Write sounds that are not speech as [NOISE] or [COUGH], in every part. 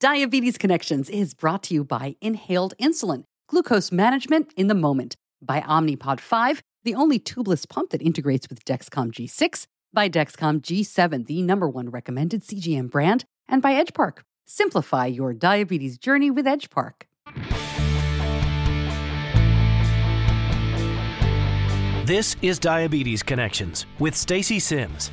Diabetes Connections is brought to you by inhaled insulin, glucose management in the moment, by Omnipod 5, the only tubeless pump that integrates with Dexcom G6, by Dexcom G7, the number one recommended CGM brand, and by EdgePark. Simplify your diabetes journey with EdgePark. This is Diabetes Connections with Stacey Simms.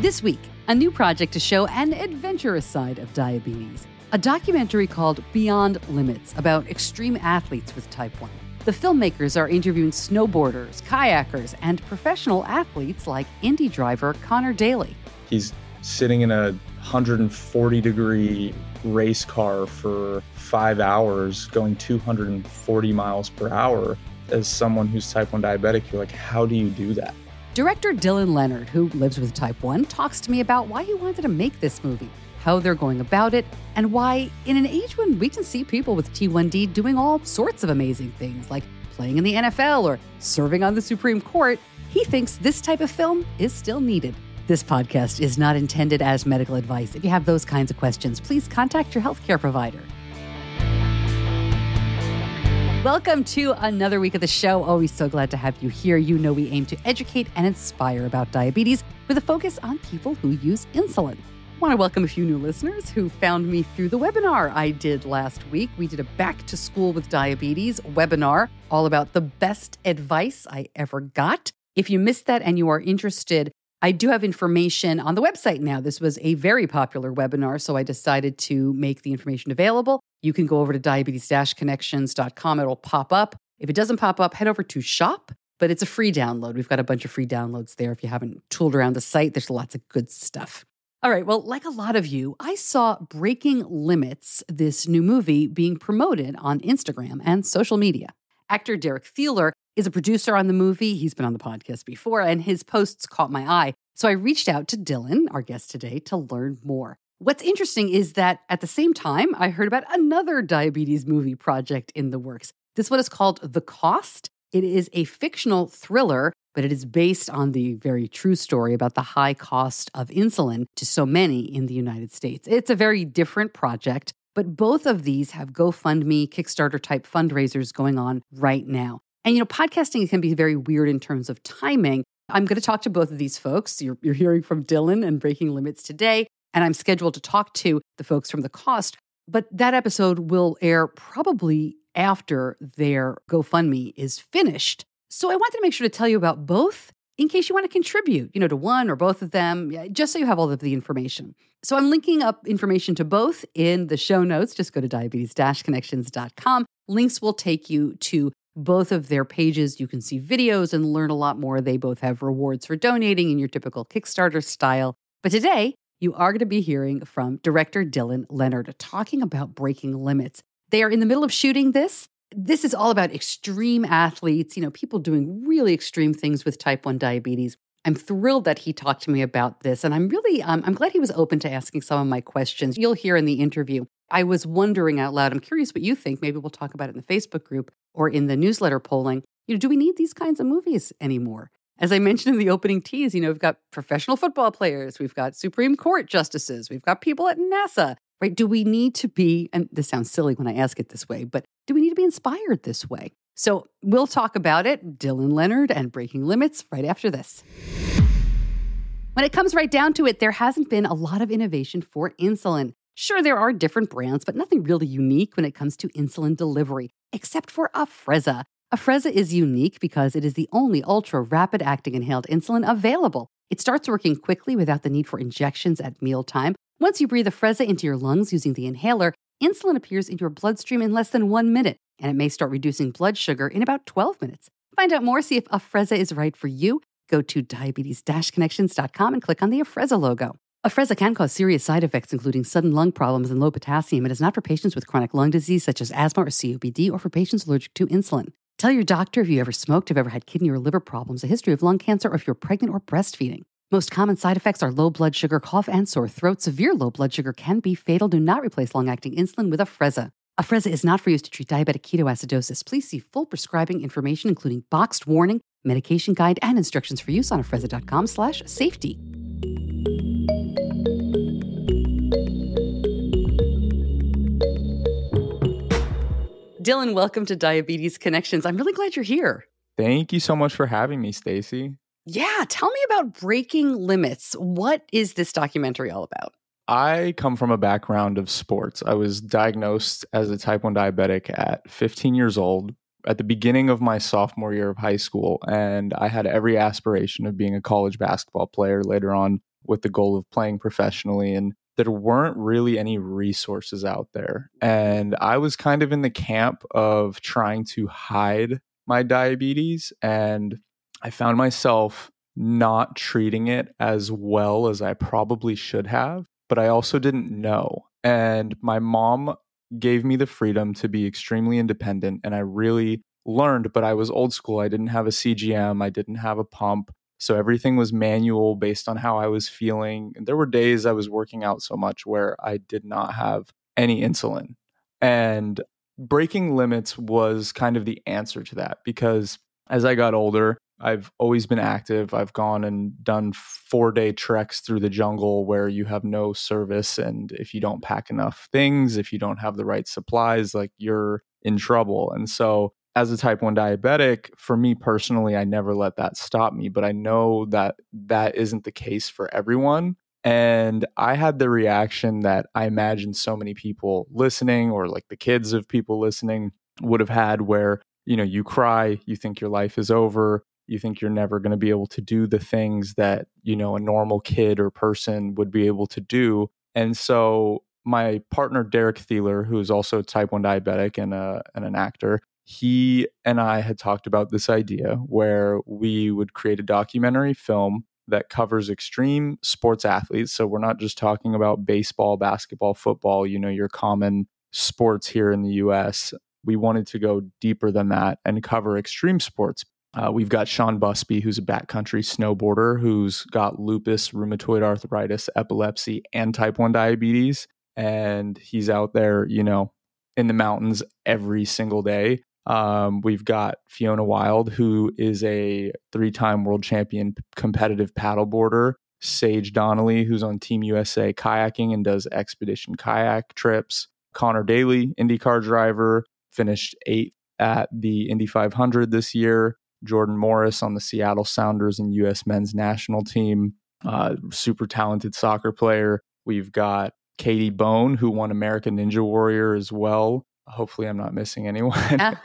This week, a new project to show an adventurous side of diabetes. A documentary called Beyond Limits about extreme athletes with type 1. The filmmakers are interviewing snowboarders, kayakers, and professional athletes like Indy driver Conor Daly. He's sitting in a 140 degree race car for five hours going 240 miles per hour. As someone who's type 1 diabetic, you're like, how do you do that? Director Dylan Leonard, who lives with type 1, talks to me about why he wanted to make this movie, how they're going about it, and why, in an age when we can see people with T1D doing all sorts of amazing things, like playing in the NFL or serving on the Supreme Court, he thinks this type of film is still needed. This podcast is not intended as medical advice. If you have those kinds of questions, please contact your healthcare provider. Welcome to another week of the show. Always so glad to have you here. You know, we aim to educate and inspire about diabetes with a focus on people who use insulin. I want to welcome a few new listeners who found me through the webinar I did last week. We did a back to school with diabetes webinar all about the best advice I ever got. If you missed that and you are interested, I do have information on the website now. This was a very popular webinar, so I decided to make the information available. You can go over to diabetes connections.com, it'll pop up. If it doesn't pop up, head over to shop, but it's a free download. We've got a bunch of free downloads there. If you haven't tooled around the site, there's lots of good stuff. All right, well, like a lot of you, I saw Breaking Limits, this new movie, being promoted on Instagram and social media. Actor Derek Theler is a producer on the movie. He's been on the podcast before, and his posts caught my eye. So I reached out to Dylan, our guest today, to learn more. What's interesting is that at the same time, I heard about another diabetes movie project in the works. This one is called The Cost. It is a fictional thriller, but it is based on the very true story about the high cost of insulin to so many in the United States. It's a very different project, but both of these have GoFundMe, Kickstarter type fundraisers going on right now. And, you know, podcasting can be very weird in terms of timing. I'm going to talk to both of these folks. You're, you're hearing from Dylan and Breaking Limits today and I'm scheduled to talk to the folks from the cost. But that episode will air probably after their GoFundMe is finished. So I wanted to make sure to tell you about both in case you want to contribute, you know, to one or both of them, just so you have all of the information. So I'm linking up information to both in the show notes. Just go to diabetes-connections.com. Links will take you to both of their pages. You can see videos and learn a lot more. They both have rewards for donating in your typical Kickstarter style. But today, you are going to be hearing from director Dylan Leonard talking about breaking limits. They are in the middle of shooting this. This is all about extreme athletes, you know, people doing really extreme things with type 1 diabetes. I'm thrilled that he talked to me about this, and I'm really um, I'm glad he was open to asking some of my questions. You'll hear in the interview. I was wondering out loud. I'm curious what you think. Maybe we'll talk about it in the Facebook group or in the newsletter polling. You know, do we need these kinds of movies anymore? As I mentioned in the opening tease, you know, we've got professional football players, we've got Supreme Court justices, we've got people at NASA, right? Do we need to be, and this sounds silly when I ask it this way, but do we need to be inspired this way? So we'll talk about it, Dylan Leonard and Breaking Limits, right after this. When it comes right down to it, there hasn't been a lot of innovation for insulin. Sure, there are different brands, but nothing really unique when it comes to insulin delivery, except for Afrezza. Afrezza is unique because it is the only ultra rapid acting inhaled insulin available. It starts working quickly without the need for injections at mealtime. Once you breathe Afrezza into your lungs using the inhaler, insulin appears in your bloodstream in less than one minute, and it may start reducing blood sugar in about 12 minutes. Find out more, see if Afrezza is right for you. Go to diabetes-connections.com and click on the Afrezza logo. Afrezza can cause serious side effects, including sudden lung problems and low potassium. It is not for patients with chronic lung disease such as asthma or COPD or for patients allergic to insulin. Tell your doctor if you ever smoked, have ever had kidney or liver problems, a history of lung cancer, or if you're pregnant or breastfeeding. Most common side effects are low blood sugar, cough, and sore throat. Severe low blood sugar can be fatal. Do not replace long acting insulin with Afrezza. Afrezza is not for use to treat diabetic ketoacidosis. Please see full prescribing information, including boxed warning, medication guide, and instructions for use on afrezza.com Dylan, welcome to Diabetes Connections. I'm really glad you're here. Thank you so much for having me, Stacey. Yeah, tell me about Breaking Limits. What is this documentary all about? I come from a background of sports. I was diagnosed as a type 1 diabetic at 15 years old at the beginning of my sophomore year of high school, and I had every aspiration of being a college basketball player later on with the goal of playing professionally. And there weren't really any resources out there. And I was kind of in the camp of trying to hide my diabetes. And I found myself not treating it as well as I probably should have, but I also didn't know. And my mom gave me the freedom to be extremely independent. And I really learned, but I was old school. I didn't have a CGM, I didn't have a pump. So everything was manual based on how I was feeling. And there were days I was working out so much where I did not have any insulin. And breaking limits was kind of the answer to that because as I got older, I've always been active. I've gone and done four day treks through the jungle where you have no service. And if you don't pack enough things, if you don't have the right supplies, like you're in trouble. And so as a type 1 diabetic, for me personally, I never let that stop me, but I know that that isn't the case for everyone. And I had the reaction that I imagine so many people listening, or like the kids of people listening, would have had where, you know, you cry, you think your life is over, you think you're never going to be able to do the things that, you know, a normal kid or person would be able to do. And so my partner, Derek Theler, who is also type 1 diabetic and, a, and an actor, he and I had talked about this idea where we would create a documentary film that covers extreme sports athletes. So we're not just talking about baseball, basketball, football, you know, your common sports here in the US. We wanted to go deeper than that and cover extreme sports. Uh, we've got Sean Busby, who's a backcountry snowboarder who's got lupus, rheumatoid arthritis, epilepsy, and type 1 diabetes. And he's out there, you know, in the mountains every single day um, we've got Fiona Wylde, who is a three time world champion competitive paddleboarder. Sage Donnelly, who's on Team USA kayaking and does expedition kayak trips. Conor Daly, IndyCar driver, finished eighth at the Indy 500 this year. Jordan Morris on the Seattle Sounders and U.S. men's national team, uh, super talented soccer player. We've got Katie Bone, who won American Ninja Warrior as well hopefully I'm not missing anyone.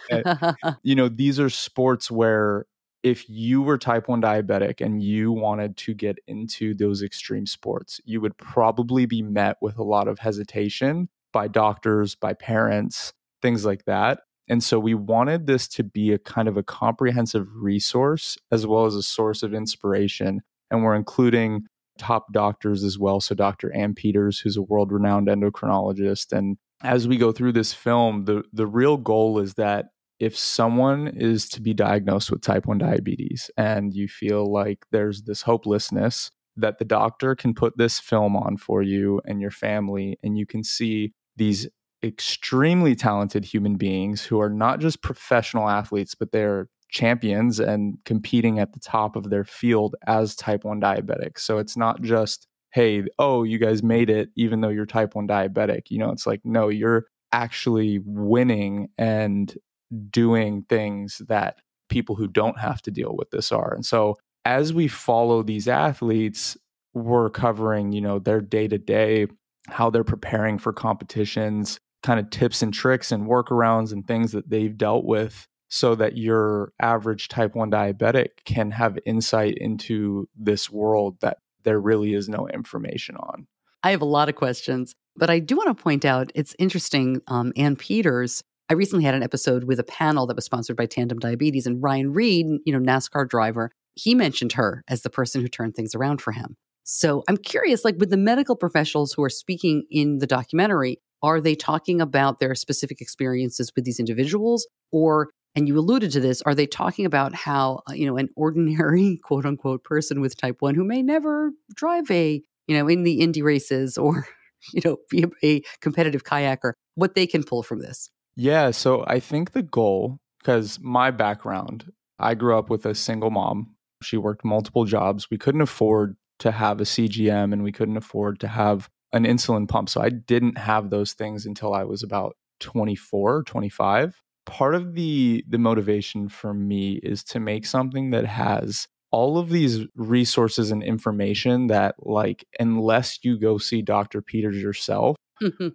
[LAUGHS] [LAUGHS] you know, these are sports where if you were type 1 diabetic and you wanted to get into those extreme sports, you would probably be met with a lot of hesitation by doctors, by parents, things like that. And so we wanted this to be a kind of a comprehensive resource as well as a source of inspiration. And we're including top doctors as well. So Dr. Ann Peters, who's a world renowned endocrinologist and as we go through this film, the the real goal is that if someone is to be diagnosed with type 1 diabetes and you feel like there's this hopelessness that the doctor can put this film on for you and your family and you can see these extremely talented human beings who are not just professional athletes but they're champions and competing at the top of their field as type 1 diabetics. So it's not just hey, oh, you guys made it, even though you're type 1 diabetic. You know, it's like, no, you're actually winning and doing things that people who don't have to deal with this are. And so as we follow these athletes, we're covering, you know, their day to day, how they're preparing for competitions, kind of tips and tricks and workarounds and things that they've dealt with so that your average type 1 diabetic can have insight into this world that there really is no information on. I have a lot of questions, but I do want to point out it's interesting. Um, Ann Peters, I recently had an episode with a panel that was sponsored by Tandem Diabetes, and Ryan Reed, you know, NASCAR driver, he mentioned her as the person who turned things around for him. So I'm curious, like with the medical professionals who are speaking in the documentary, are they talking about their specific experiences with these individuals, or and you alluded to this are they talking about how uh, you know an ordinary [LAUGHS] quote unquote person with type 1 who may never drive a you know in the indy races or [LAUGHS] you know be a, competitive kayaker what they can pull from this? Yeah so i think the goal because my background i grew up with a single mom. She worked multiple jobs. We couldn't afford to have a cgm and we couldn't afford to have an insulin pump so i didn't have those things until i was about 24 25 part of the the motivation for me is to make something that has all of these resources and information that like unless you go see Dr. Peters yourself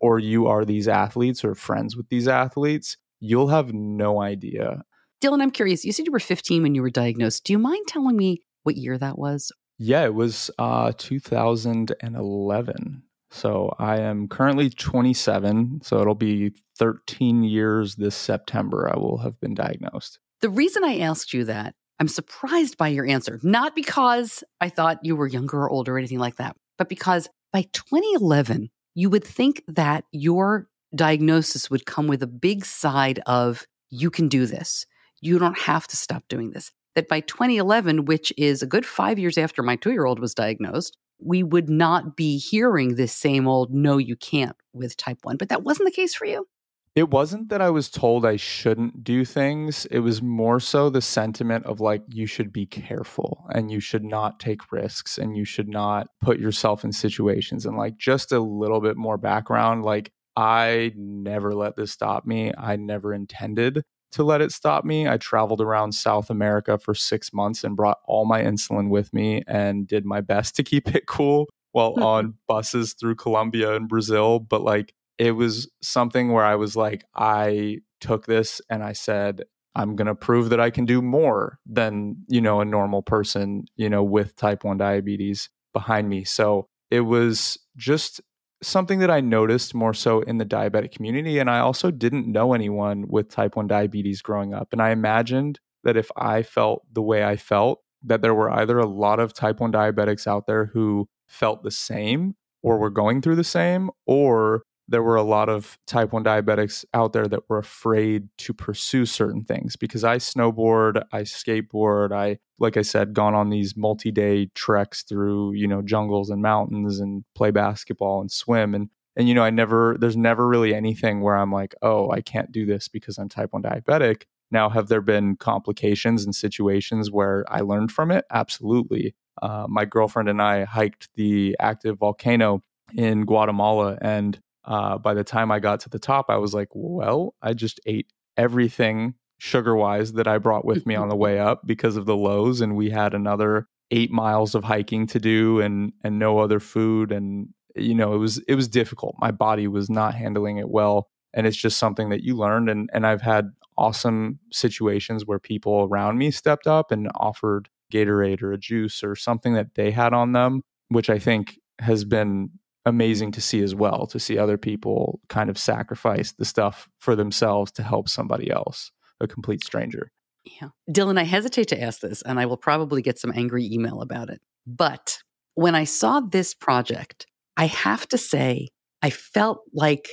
or you are these athletes or friends with these athletes, you'll have no idea. Dylan, I'm curious. You said you were 15 when you were diagnosed. Do you mind telling me what year that was? Yeah, it was uh 2011. So I am currently 27, so it'll be 13 years this September I will have been diagnosed. The reason I asked you that, I'm surprised by your answer, not because I thought you were younger or older or anything like that, but because by 2011, you would think that your diagnosis would come with a big side of you can do this. You don't have to stop doing this. That by 2011, which is a good five years after my two year old was diagnosed, we would not be hearing this same old no, you can't with type 1. But that wasn't the case for you. It wasn't that I was told I shouldn't do things. It was more so the sentiment of like, you should be careful and you should not take risks and you should not put yourself in situations. And like, just a little bit more background like, I never let this stop me. I never intended to let it stop me. I traveled around South America for six months and brought all my insulin with me and did my best to keep it cool while hmm. on buses through Colombia and Brazil. But like, it was something where I was like, I took this and I said, I'm going to prove that I can do more than, you know, a normal person, you know, with type 1 diabetes behind me. So it was just something that I noticed more so in the diabetic community. And I also didn't know anyone with type 1 diabetes growing up. And I imagined that if I felt the way I felt, that there were either a lot of type 1 diabetics out there who felt the same or were going through the same, or there were a lot of type 1 diabetics out there that were afraid to pursue certain things because I snowboard, I skateboard, I like I said gone on these multi-day treks through, you know, jungles and mountains and play basketball and swim and and you know, I never there's never really anything where I'm like, "Oh, I can't do this because I'm type 1 diabetic." Now, have there been complications and situations where I learned from it? Absolutely. Uh, my girlfriend and I hiked the active volcano in Guatemala and uh, by the time I got to the top, I was like, well, I just ate everything sugar wise that I brought with me on the [LAUGHS] way up because of the lows. And we had another eight miles of hiking to do and, and no other food. And, you know, it was, it was difficult. My body was not handling it well. And it's just something that you learned. And, and I've had awesome situations where people around me stepped up and offered Gatorade or a juice or something that they had on them, which I think has been amazing to see as well to see other people kind of sacrifice the stuff for themselves to help somebody else a complete stranger. Yeah. Dylan i hesitate to ask this and i will probably get some angry email about it. But when i saw this project i have to say i felt like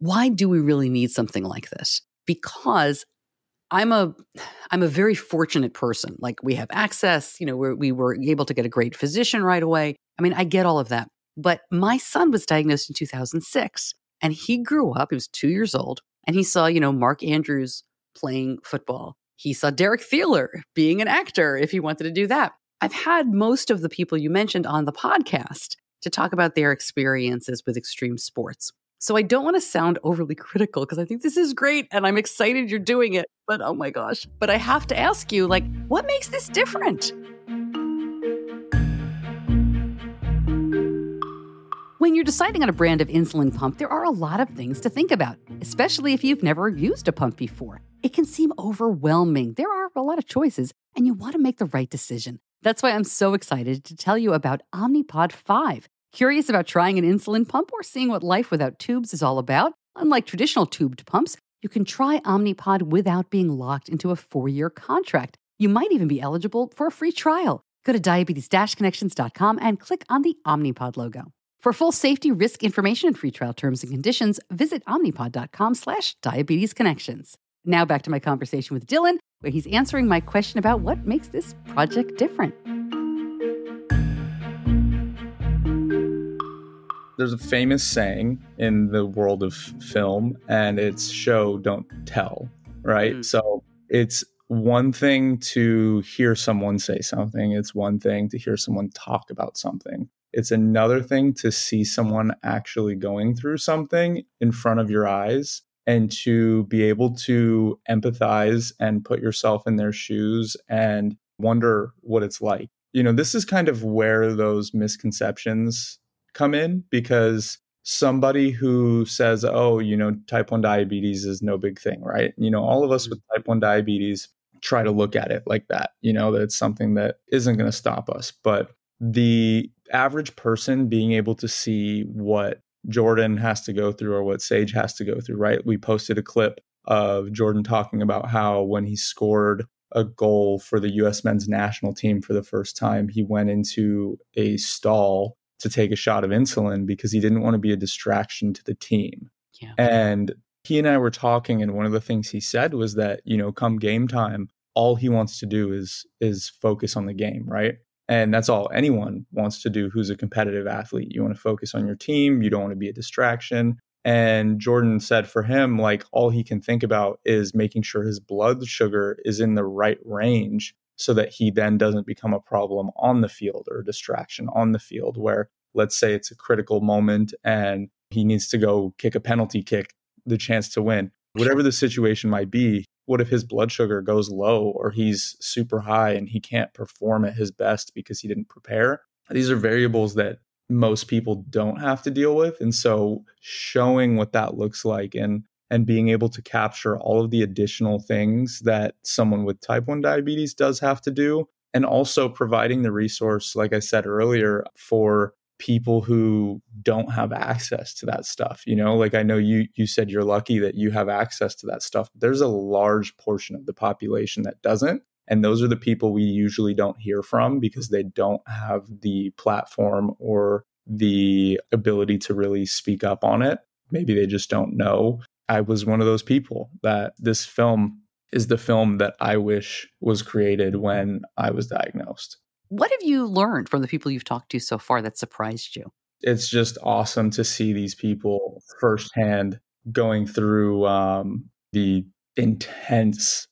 why do we really need something like this? Because i'm a i'm a very fortunate person. Like we have access you know we were able to get a great physician right away. I mean i get all of that but my son was diagnosed in 2006 and he grew up, he was two years old, and he saw, you know, Mark Andrews playing football. He saw Derek Theler being an actor if he wanted to do that. I've had most of the people you mentioned on the podcast to talk about their experiences with extreme sports. So I don't want to sound overly critical because I think this is great and I'm excited you're doing it. But oh my gosh. But I have to ask you, like, what makes this different? When you're deciding on a brand of insulin pump, there are a lot of things to think about, especially if you've never used a pump before. It can seem overwhelming. There are a lot of choices, and you want to make the right decision. That's why I'm so excited to tell you about Omnipod 5. Curious about trying an insulin pump or seeing what life without tubes is all about? Unlike traditional tubed pumps, you can try Omnipod without being locked into a four year contract. You might even be eligible for a free trial. Go to diabetes-connections.com and click on the Omnipod logo. For full safety risk information and free trial terms and conditions, visit omnipod.com slash diabetes connections. Now back to my conversation with Dylan, where he's answering my question about what makes this project different. There's a famous saying in the world of film, and it's show, don't tell, right? Mm. So it's one thing to hear someone say something, it's one thing to hear someone talk about something. It's another thing to see someone actually going through something in front of your eyes and to be able to empathize and put yourself in their shoes and wonder what it's like. You know, this is kind of where those misconceptions come in because somebody who says, oh, you know, type 1 diabetes is no big thing, right? You know, all of us mm-hmm. with type 1 diabetes try to look at it like that, you know, that it's something that isn't going to stop us. But the average person being able to see what Jordan has to go through or what Sage has to go through, right? We posted a clip of Jordan talking about how when he scored a goal for the US men's national team for the first time, he went into a stall to take a shot of insulin because he didn't want to be a distraction to the team. Yeah. And he and I were talking and one of the things he said was that, you know, come game time, all he wants to do is is focus on the game, right? And that's all anyone wants to do who's a competitive athlete. You want to focus on your team, you don't want to be a distraction. And Jordan said for him, like all he can think about is making sure his blood sugar is in the right range so that he then doesn't become a problem on the field or a distraction on the field, where let's say it's a critical moment and he needs to go kick a penalty kick, the chance to win. Whatever the situation might be, what if his blood sugar goes low or he's super high and he can't perform at his best because he didn't prepare? These are variables that most people don't have to deal with. And so showing what that looks like and and being able to capture all of the additional things that someone with type 1 diabetes does have to do and also providing the resource like I said earlier for people who don't have access to that stuff you know? Like i know you you said you're lucky that you have access to that stuff. There's a large portion of the population that doesn't and those are the people we usually don't hear from because they don't have the platform or the ability to really speak up on it. Maybe they just don't know. I was one of those people that this film is the film that i wish was created when i was diagnosed what have you learned from the people you've talked to so far that surprised you? It's just awesome to see these people firsthand going through um, the intense,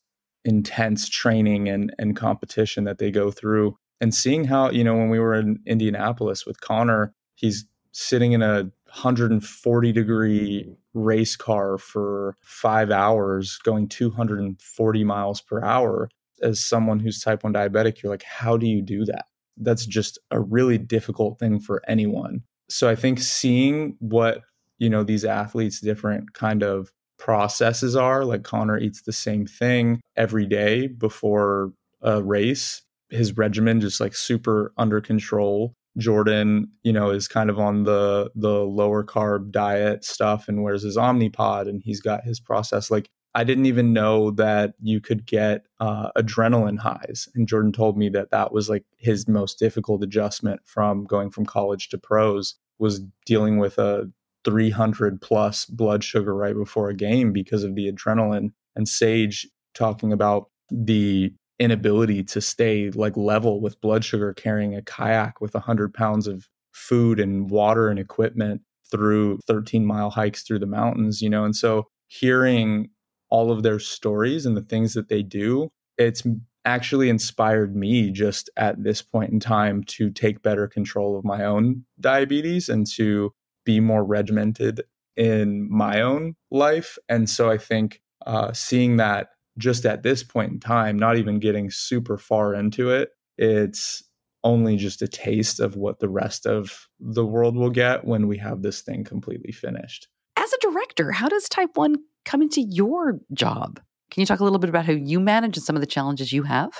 intense training and, and competition that they go through. And seeing how, you know, when we were in Indianapolis with Conor, he's sitting in a 140 degree race car for five hours going 240 miles per hour as someone who's type 1 diabetic, you're like, how do you do that? That's just a really difficult thing for anyone. So I think seeing what, you know, these athletes' different kind of processes are, like Conor eats the same thing every day before a race, his regimen just like super under control. Jordan, you know, is kind of on the the lower carb diet stuff and wears his Omnipod and he's got his process. Like I didn't even know that you could get uh, adrenaline highs. And Jordan told me that that was like his most difficult adjustment from going from college to pros was dealing with a 300 plus blood sugar right before a game because of the adrenaline. And Sage talking about the inability to stay like level with blood sugar carrying a kayak with 100 pounds of food and water and equipment through 13 mile hikes through the mountains, you know. And so hearing all of their stories and the things that they do, it's actually inspired me just at this point in time to take better control of my own diabetes and to be more regimented in my own life. And so I think uh, seeing that just at this point in time, not even getting super far into it, it's only just a taste of what the rest of the world will get when we have this thing completely finished. As a director, how does type 1 come into your job. Can you talk a little bit about how you manage and some of the challenges you have?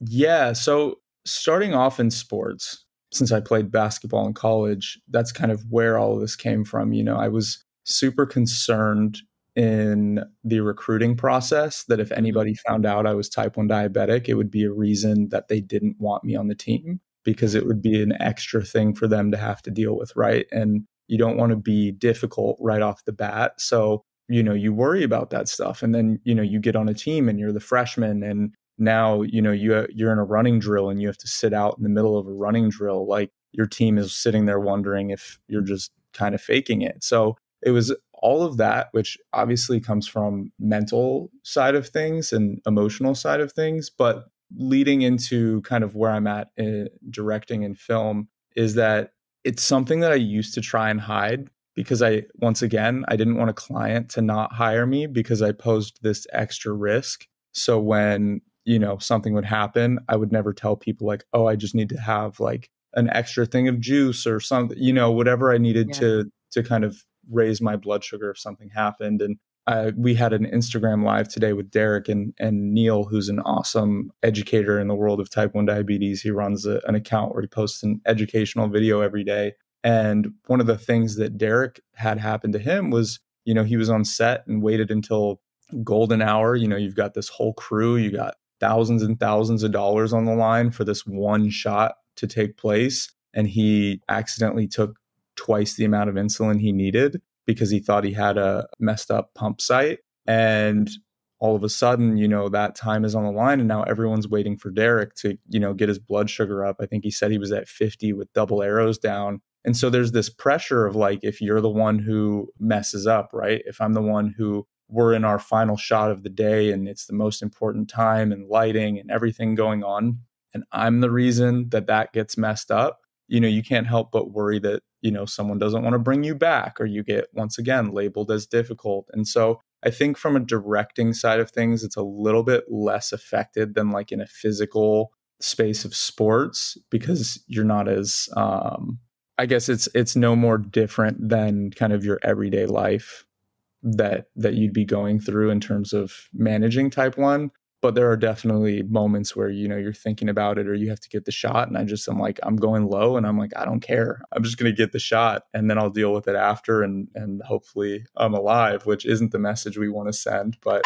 Yeah. So, starting off in sports, since I played basketball in college, that's kind of where all of this came from. You know, I was super concerned in the recruiting process that if mm-hmm. anybody found out I was type 1 diabetic, it would be a reason that they didn't want me on the team because it would be an extra thing for them to have to deal with, right? And you don't want to be difficult right off the bat. So you know you worry about that stuff and then you know you get on a team and you're the freshman and now you know you you're in a running drill and you have to sit out in the middle of a running drill like your team is sitting there wondering if you're just kind of faking it. So it was all of that which obviously comes from mental side of things and emotional side of things but leading into kind of where i'm at in directing and film is that it's something that i used to try and hide because I, once again, I didn't want a client to not hire me because I posed this extra risk. So when, you know, something would happen, I would never tell people like, oh, I just need to have like an extra thing of juice or something, you know, whatever I needed yeah. to, to kind of raise my blood sugar if something happened. And uh, we had an Instagram live today with Derek and, and Neil, who's an awesome educator in the world of type 1 diabetes. He runs a, an account where he posts an educational video every day. And one of the things that Derek had happened to him was, you know, he was on set and waited until golden hour. You know, you've got this whole crew, you got thousands and thousands of dollars on the line for this one shot to take place. And he accidentally took twice the amount of insulin he needed because he thought he had a messed up pump site. And all of a sudden, you know, that time is on the line and now everyone's waiting for Derek to, you know, get his blood sugar up. I think he said he was at 50 with double arrows down. And so there's this pressure of like, if you're the one who messes up, right? If I'm the one who we're in our final shot of the day and it's the most important time and lighting and everything going on, and I'm the reason that that gets messed up, you know, you can't help but worry that, you know, someone doesn't want to bring you back or you get once again labeled as difficult. And so I think from a directing side of things, it's a little bit less affected than like in a physical space of sports because you're not as um, I guess it's it's no more different than kind of your everyday life that that you'd be going through in terms of managing type 1 but there are definitely moments where you know you're thinking about it or you have to get the shot and i just i'm like i'm going low and i'm like i don't care. I'm just going to get the shot and then i'll deal with it after and and hopefully i'm alive which isn't the message we want to send but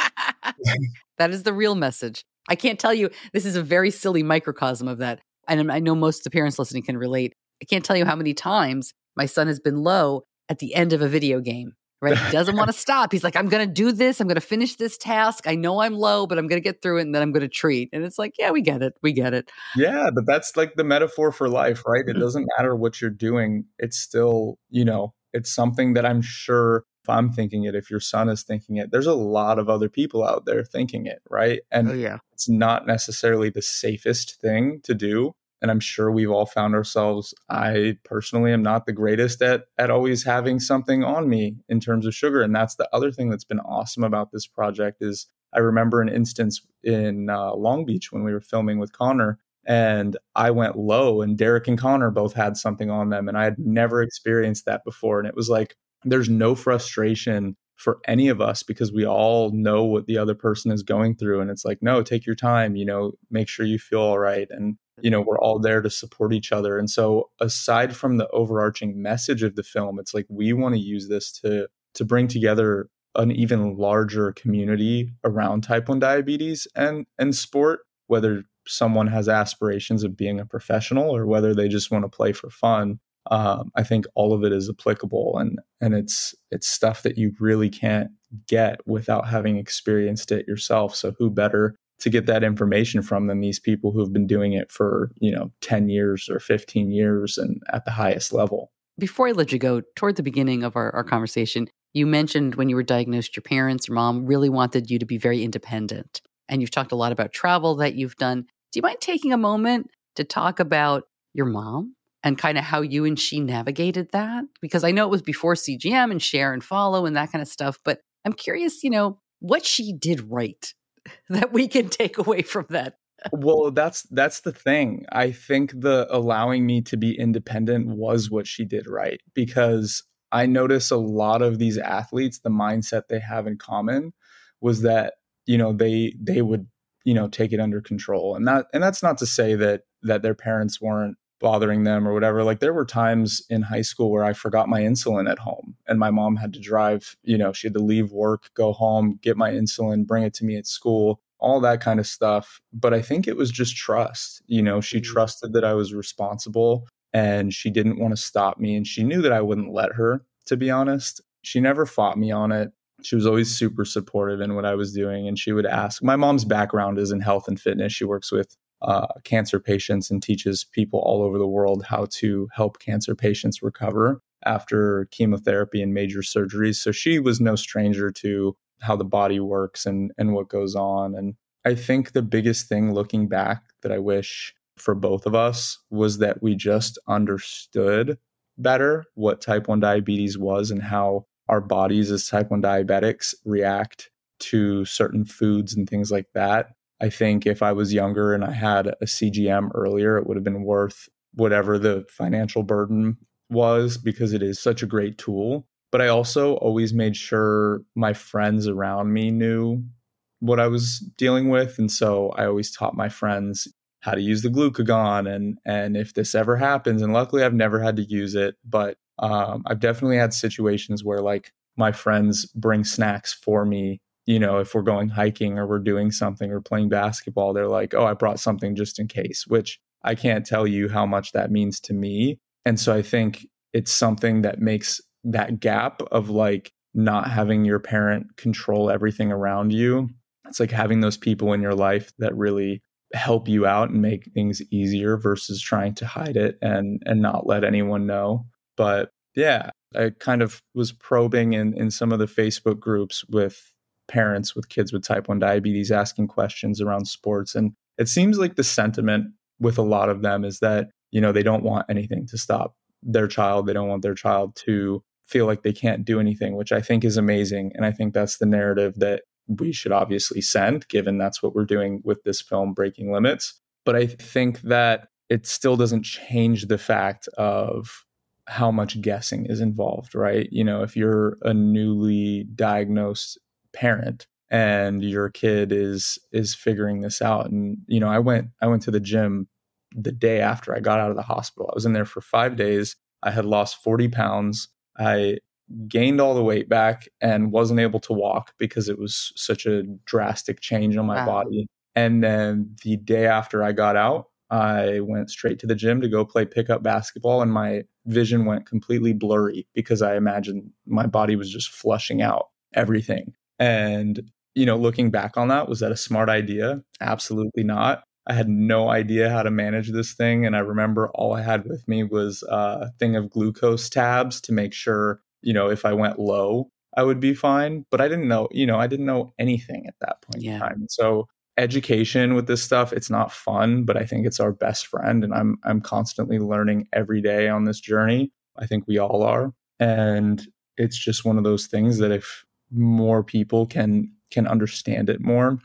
[LAUGHS] that is the real message. I can't tell you this is a very silly microcosm of that and i know most of the parents listening can relate I can't tell you how many times my son has been low at the end of a video game, right? He doesn't want to [LAUGHS] stop. He's like, I'm going to do this. I'm going to finish this task. I know I'm low, but I'm going to get through it and then I'm going to treat. And it's like, yeah, we get it. We get it. Yeah, but that's like the metaphor for life, right? It mm-hmm. doesn't matter what you're doing. It's still, you know, it's something that I'm sure if I'm thinking it, if your son is thinking it, there's a lot of other people out there thinking it, right? And oh, yeah. it's not necessarily the safest thing to do and i'm sure we've all found ourselves i personally am not the greatest at at always having something on me in terms of sugar and that's the other thing that's been awesome about this project is i remember an instance in uh, long beach when we were filming with conor and i went low and derek and conor both had something on them and i had never experienced that before and it was like there's no frustration for any of us because we all know what the other person is going through and it's like no take your time you know make sure you feel all right and you know we're all there to support each other and so aside from the overarching message of the film it's like we want to use this to to bring together an even larger community around type 1 diabetes and and sport whether someone has aspirations of being a professional or whether they just want to play for fun um, I think all of it is applicable and and it's it's stuff that you really can't get without having experienced it yourself. So who better to get that information from than these people who've been doing it for, you know, 10 years or 15 years and at the highest level. Before I let you go, toward the beginning of our, our conversation, you mentioned when you were diagnosed, your parents, your mom really wanted you to be very independent. And you've talked a lot about travel that you've done. Do you mind taking a moment to talk about your mom and kind of how you and she navigated that? Because I know it was before CGM and share and follow and that kind of stuff, but I'm curious, you know, what she did right [LAUGHS] that we can take away from that. well, that's that's the thing. I think the allowing me to be independent was what she did right because I notice a lot of these athletes the mindset they have in common was that, you know, they they would, you know, take it under control. And that and that's not to say that that their parents weren't bothering them or whatever. Like there were times in high school where I forgot my insulin at home and my mom had to drive, you know, she had to leave work, go home, get my insulin, bring it to me at school, all that kind of stuff. But I think it was just trust. You know, she mm-hmm. trusted that I was responsible and she didn't want to stop me and she knew that I wouldn't let her, to be honest. She never fought me on it. She was always super supportive in what I was doing. And she would ask, my mom's background is in health and fitness. She works with uh, cancer patients and teaches people all over the world how to help cancer patients recover after chemotherapy and major surgeries. So she was no stranger to how the body works and, and what goes on. And I think the biggest thing looking back that I wish for both of us was that we just understood better what type 1 diabetes was and how our bodies as type 1 diabetics react to certain foods and things like that. I think if I was younger and I had a CGM earlier, it would have been worth whatever the financial burden was because it is such a great tool. But I also always made sure my friends around me knew what I was dealing with. And so I always taught my friends how to use the glucagon and and if this ever happens, and luckily I've never had to use it, but um, I've definitely had situations where like my friends bring snacks for me you know, if we're going hiking or we're doing something or playing basketball, they're like, oh, I brought something just in case, which I can't tell you how much that means to me. And so I think it's something that makes that gap of like not having your parent control everything around you. It's like having those people in your life that really help you out and make things easier versus trying to hide it and and not let anyone know. But yeah, I kind of was probing in in some of the Facebook groups with parents with kids with type 1 diabetes asking questions around sports. And it seems like the sentiment with a lot of them is that you know they don't want anything to stop their child. They don't want their child to feel like they can't do anything which i think is amazing. And i think that's the narrative that we should obviously send given that's what we're doing with this film breaking limits. But i think that it still doesn't change the fact of how much guessing is involved right? You know if you're a newly diagnosed parent and your kid is is figuring this out. And you know i went i went to the gym the day after i got out of the hospital. I was in there for five days. I had lost 40 pounds. I gained all the weight back and wasn't able to walk because it was such a drastic change on my wow. body. And then the day after i got out i went straight to the gym to go play pickup basketball and my vision went completely blurry because i imagined my body was just flushing out everything and, you know, looking back on that, was that a smart idea? Absolutely not. I had no idea how to manage this thing. And I remember all I had with me was a thing of glucose tabs to make sure, you know, if I went low, I would be fine. But I didn't know, you know, I didn't know anything at that point yeah. in time. So education with this stuff, it's not fun, but I think it's our best friend. And I'm I'm constantly learning every day on this journey. I think we all are. And it's just one of those things that if more people can can understand it more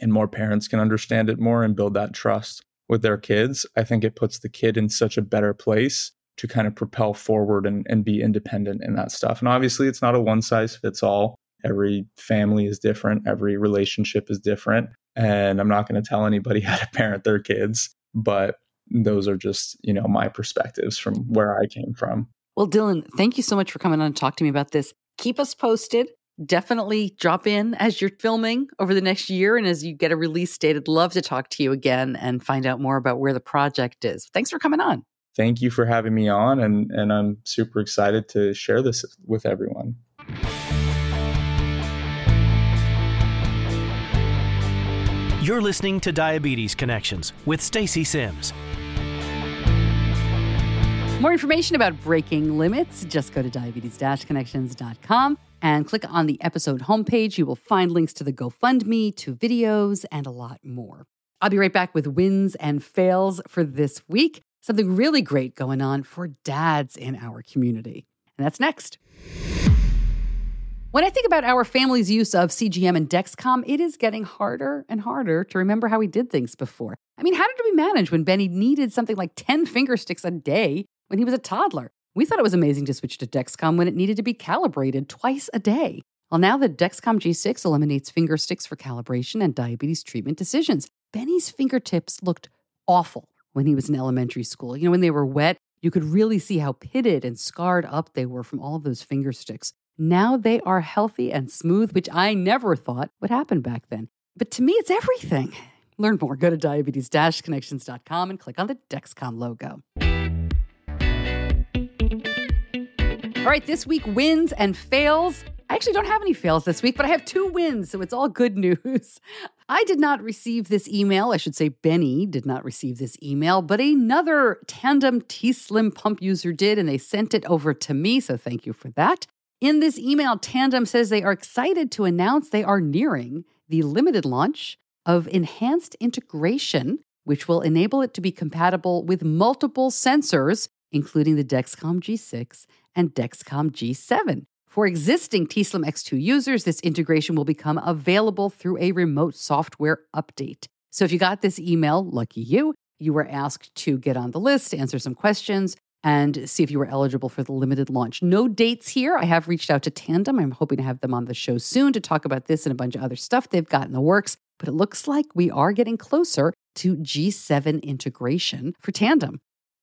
and more parents can understand it more and build that trust with their kids, I think it puts the kid in such a better place to kind of propel forward and, and be independent in that stuff. And obviously, it's not a one size fits all. Every family is different, every relationship is different. And I'm not going to tell anybody [LAUGHS] how to parent their kids, but those are just, you know, my perspectives from where I came from. Well, Dylan, thank you so much for coming on and talk to me about this. Keep us posted definitely drop in as you're filming over the next year and as you get a release date. I'd love to talk to you again and find out more about where the project is. Thanks for coming on. Thank you for having me on, and, and I'm super excited to share this with everyone. You're listening to Diabetes Connections with Stacey Simms. More information about breaking limits, just go to diabetes-connections.com and click on the episode homepage. You will find links to the GoFundMe, to videos, and a lot more. I'll be right back with wins and fails for this week. Something really great going on for dads in our community. And that's next. When I think about our family's use of CGM and Dexcom, it is getting harder and harder to remember how we did things before. I mean, how did we manage when Benny needed something like 10 finger sticks a day when he was a toddler? We thought it was amazing to switch to Dexcom when it needed to be calibrated twice a day. Well, now the Dexcom G6 eliminates finger sticks for calibration and diabetes treatment decisions. Benny's fingertips looked awful when he was in elementary school. You know, when they were wet, you could really see how pitted and scarred up they were from all of those finger sticks. Now they are healthy and smooth, which I never thought would happen back then. But to me, it's everything. Learn more. Go to diabetes-connections.com and click on the Dexcom logo. All right, this week wins and fails. I actually don't have any fails this week, but I have two wins, so it's all good news. [LAUGHS] I did not receive this email. I should say Benny did not receive this email, but another Tandem T Slim pump user did, and they sent it over to me. So thank you for that. In this email, Tandem says they are excited to announce they are nearing the limited launch of enhanced integration, which will enable it to be compatible with multiple sensors including the Dexcom G6 and Dexcom G7. For existing t:slim X2 users, this integration will become available through a remote software update. So if you got this email, lucky you, you were asked to get on the list, answer some questions, and see if you were eligible for the limited launch. No dates here. I have reached out to Tandem. I'm hoping to have them on the show soon to talk about this and a bunch of other stuff they've got in the works. But it looks like we are getting closer to G7 integration for Tandem.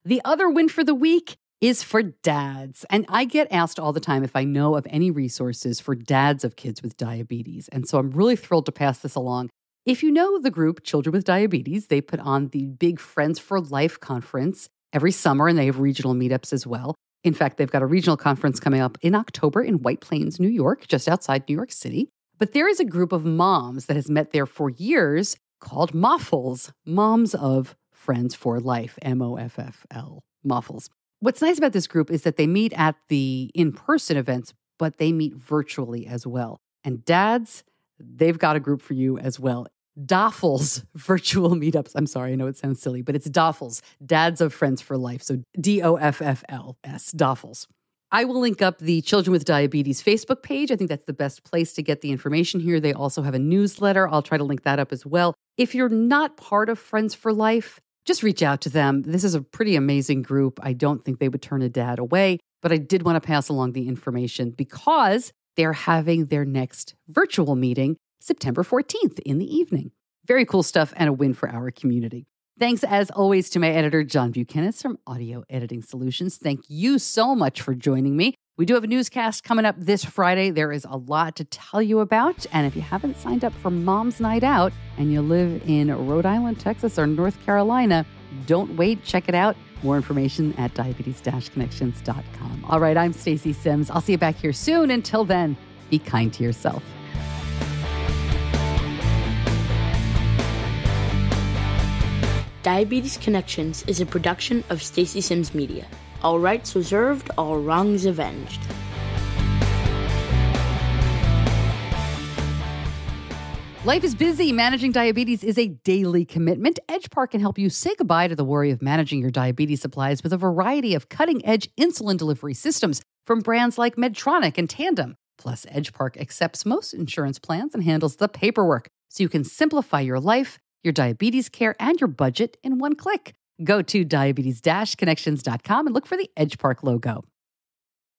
The other win for the week is for dads. And I get asked all the time if I know of any resources for dads of kids with diabetes. And so I'm really thrilled to pass this along. If you know the group Children with Diabetes, they put on the big Friends for Life conference every summer, and they have regional meetups as well. In fact, they've got a regional conference coming up in October in White Plains, New York, just outside New York City. But there is a group of moms that has met there for years called Moffles, Moms of Friends for Life, M O F F L, Moffles. What's nice about this group is that they meet at the in person events, but they meet virtually as well. And dads, they've got a group for you as well. Doffles [LAUGHS] virtual meetups. I'm sorry, I know it sounds silly, but it's Doffles, Dads of Friends for Life. So D O F F L S, Doffles. I will link up the Children with Diabetes Facebook page. I think that's the best place to get the information here. They also have a newsletter. I'll try to link that up as well. If you're not part of Friends for Life, just reach out to them. This is a pretty amazing group. I don't think they would turn a dad away, but I did want to pass along the information because they're having their next virtual meeting September 14th in the evening. Very cool stuff and a win for our community. Thanks, as always, to my editor, John Buchanan from Audio Editing Solutions. Thank you so much for joining me. We do have a newscast coming up this Friday. There is a lot to tell you about. And if you haven't signed up for Mom's Night Out and you live in Rhode Island, Texas, or North Carolina, don't wait. Check it out. More information at diabetes-connections.com. All right, I'm Stacey Simms. I'll see you back here soon. Until then, be kind to yourself. Diabetes Connections is a production of Stacey Simms Media. All rights reserved, all wrongs avenged. Life is busy. Managing diabetes is a daily commitment. EdgePark can help you say goodbye to the worry of managing your diabetes supplies with a variety of cutting edge insulin delivery systems from brands like Medtronic and Tandem. Plus, EdgePark accepts most insurance plans and handles the paperwork so you can simplify your life, your diabetes care, and your budget in one click. Go to diabetes connections.com and look for the EdgePark logo.